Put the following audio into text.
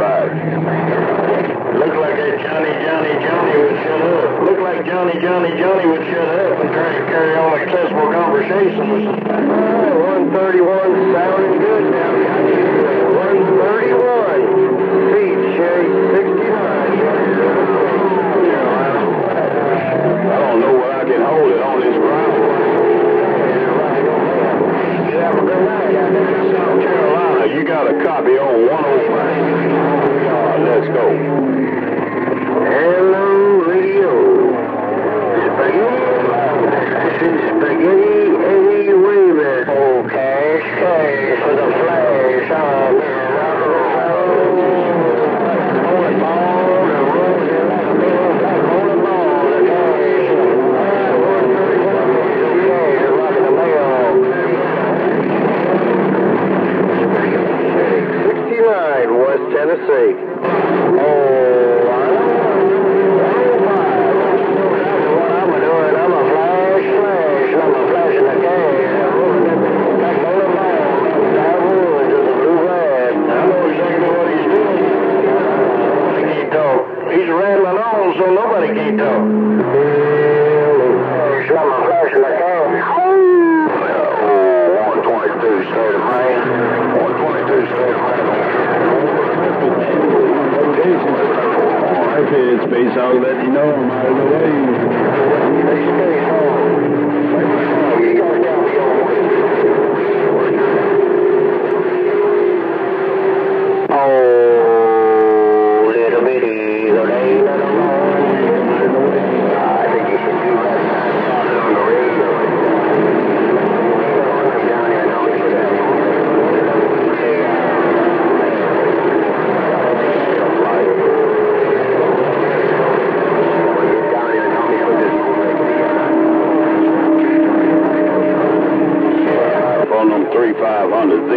back. Looked like that Johnny, Johnny, Johnny would shut up. Looked like Johnny, Johnny, Johnny would shut up and try to carry on accessible conversations. Right, 131 sounding good now, Johnny. 131. Feet shake 69. I don't know where I can hold it on this ground. Yeah, have a good night. South Carolina, you got a copy on 105. Let's go. Hello, radio. Spaghetti. This is Spaghetti Eddie Weaver. Oh, cash, cash for the flash. Ball, the rolling like a big rolling ball, the cash. Ah, 131, the mail. 69, West Tennessee. Oh, He's doing. I can't talk. He's rattling on so nobody can talk. Slum a flash in the car. 122 state of Maine. 122 state of It's space, I'll let you know I'm out of the way. 3500 Z.